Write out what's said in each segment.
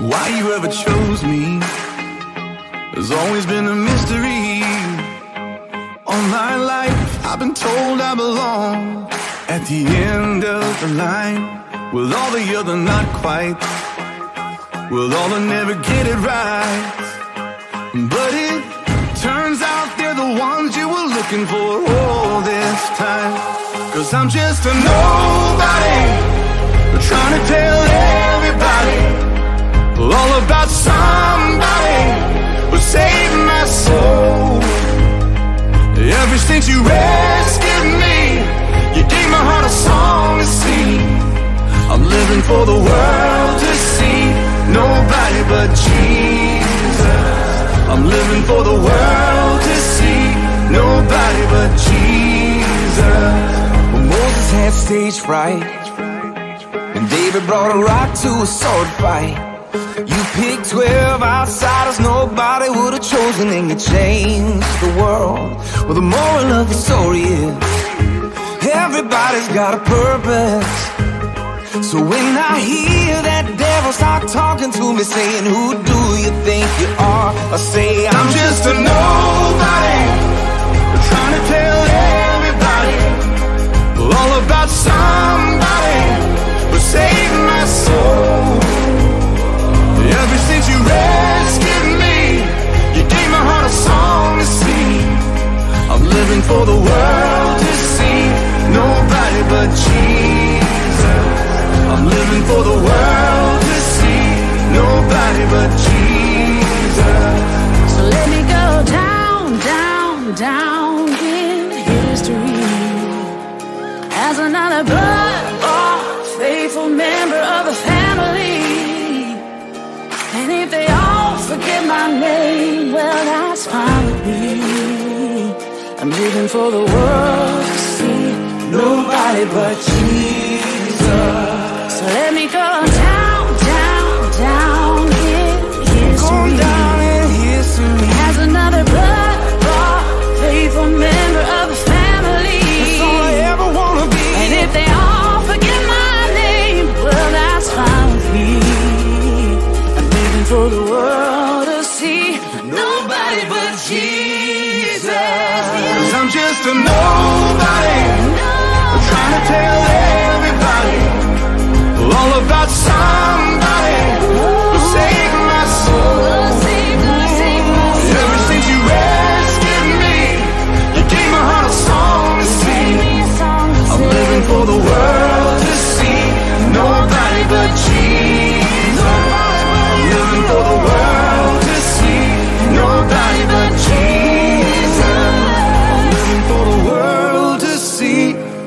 Why you ever chose me has always been a mystery. All my life, I've been told I belong at the end of the line with all the other not quite, with all the never get it right. But it turns out they're the ones you were looking for all this time. Cause I'm just a nobody, trying to tell everybody all about somebody who saved my soul. Ever since you rescued me, you gave my heart a song to sing. I'm living for the world to see nobody but Jesus. I'm living for the world to see nobody but Jesus. Moses had stage fright, and David brought a rock to a sword fight. You picked 12 outsiders nobody would have chosen, and you changed the world. Well, the moral of the story is everybody's got a purpose. So when I hear that devil start talking to me, saying, Who do you think you are? I say, I'm, just a nobody, trying to tell everybody all about somebody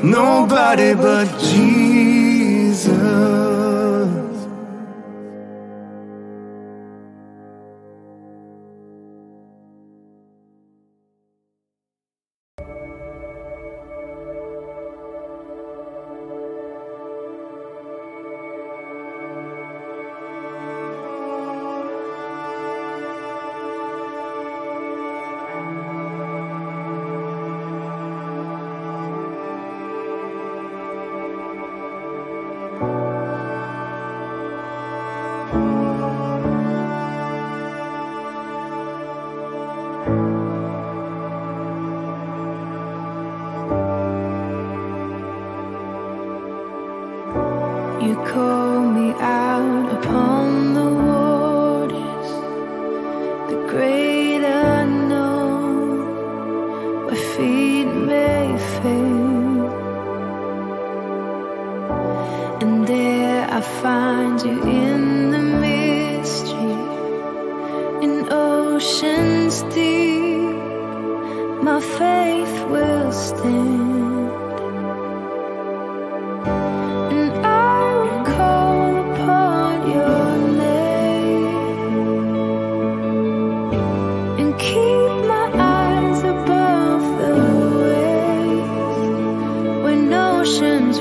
nobody but Jesus. Call me out upon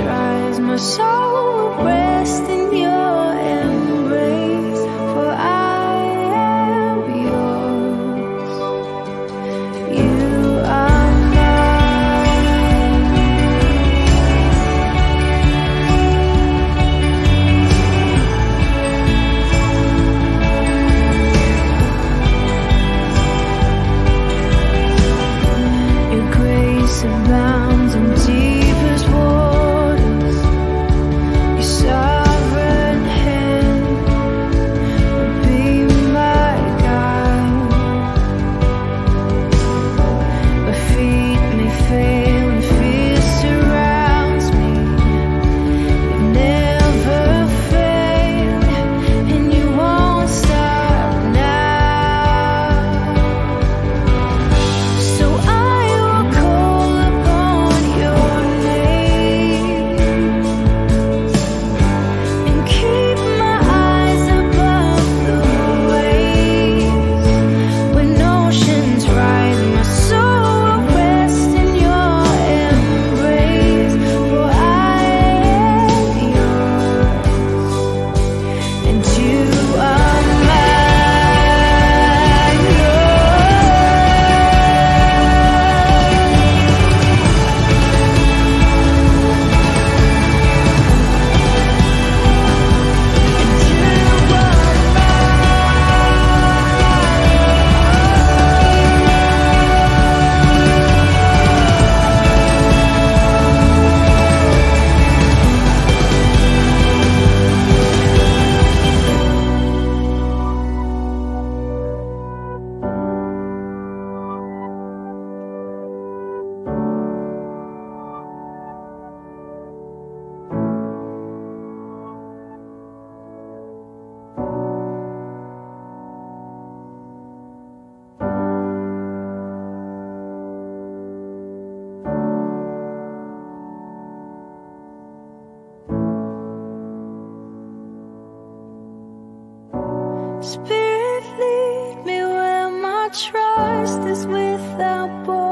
rise, my soul rest in your Spirit, lead me where my trust is without borders.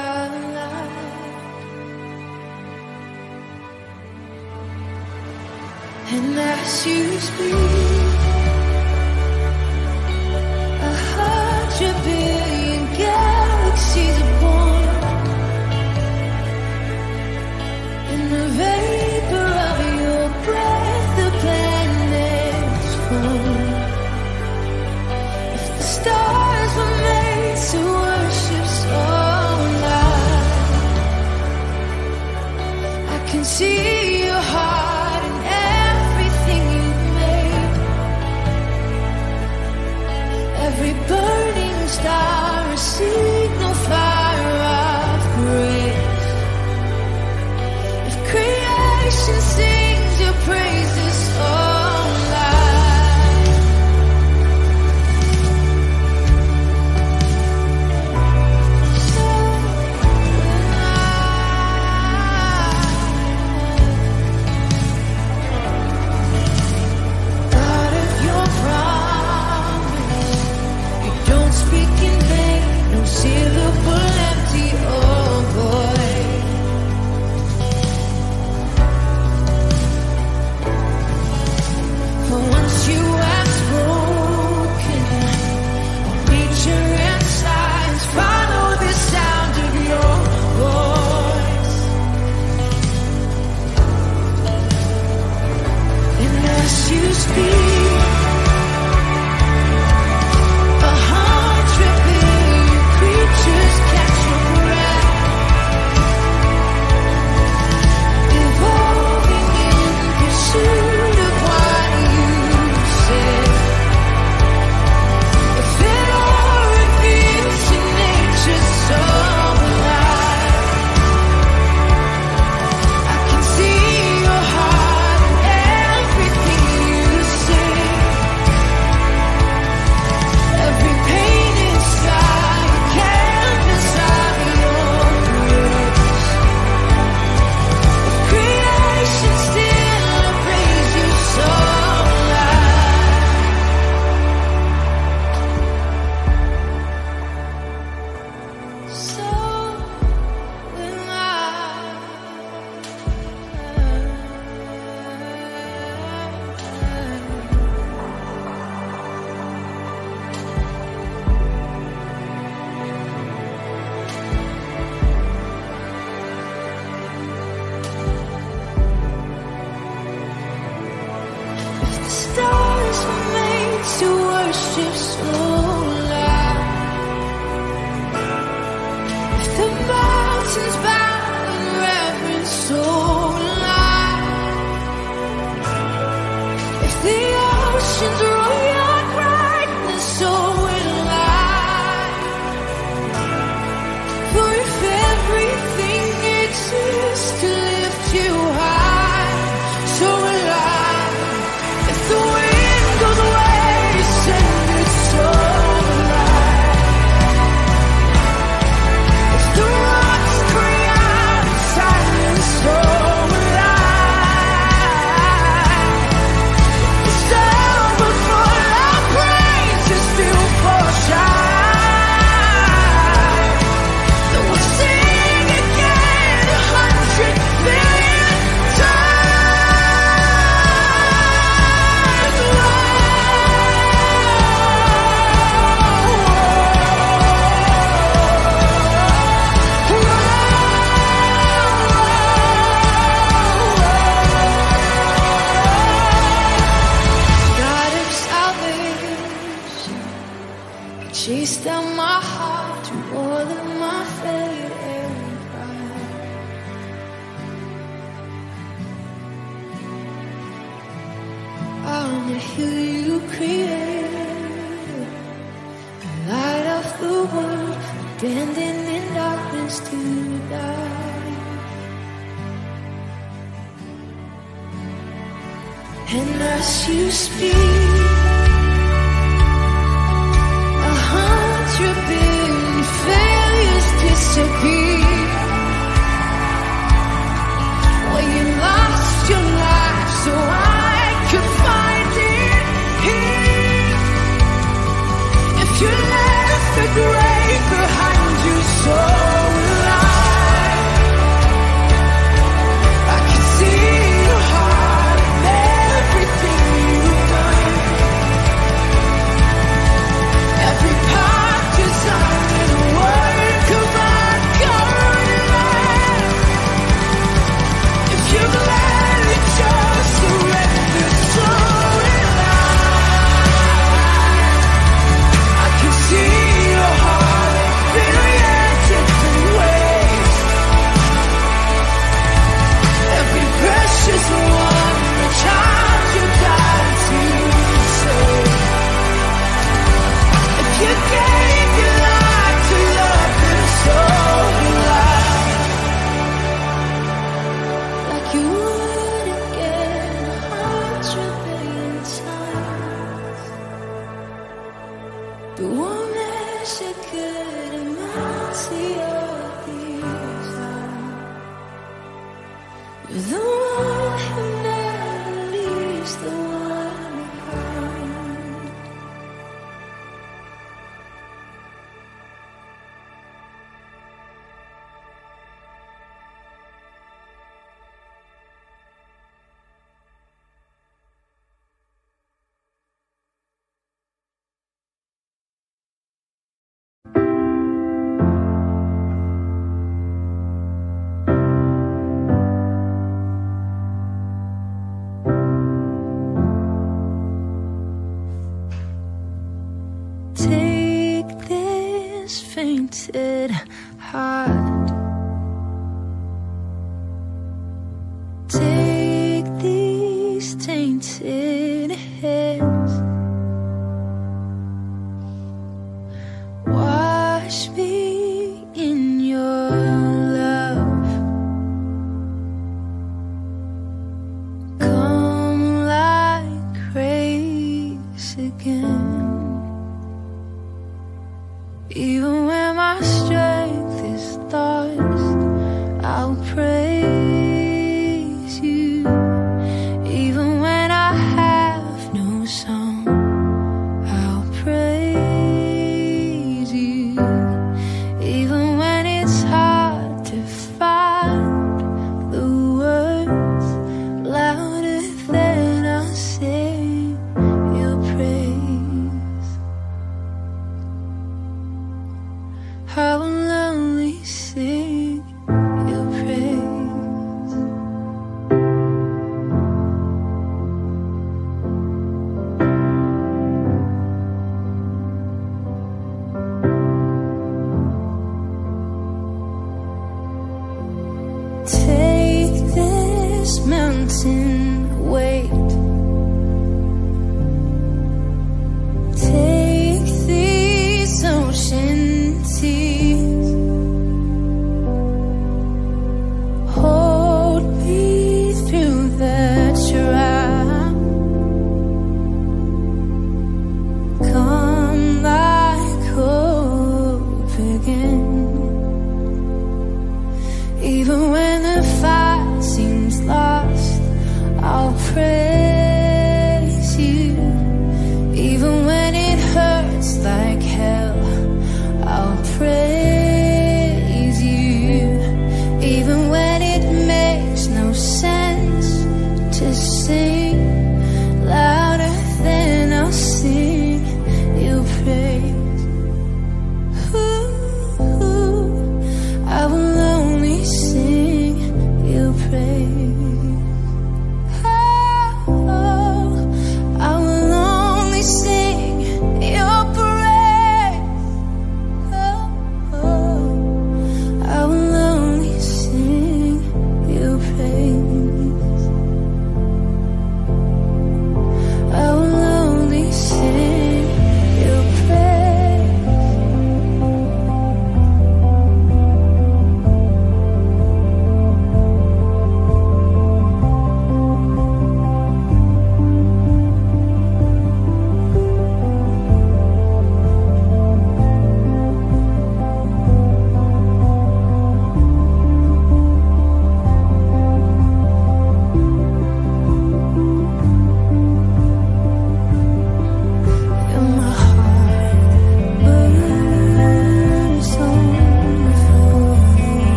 unless you speak. A hundred billion galaxies are born in the vapor of your breath. The planets form. If the stars were made to worship starlight, I can see. Just slow. the world, darkness to die. And as you speak, a hundred billion failures disappear. But fainted heart.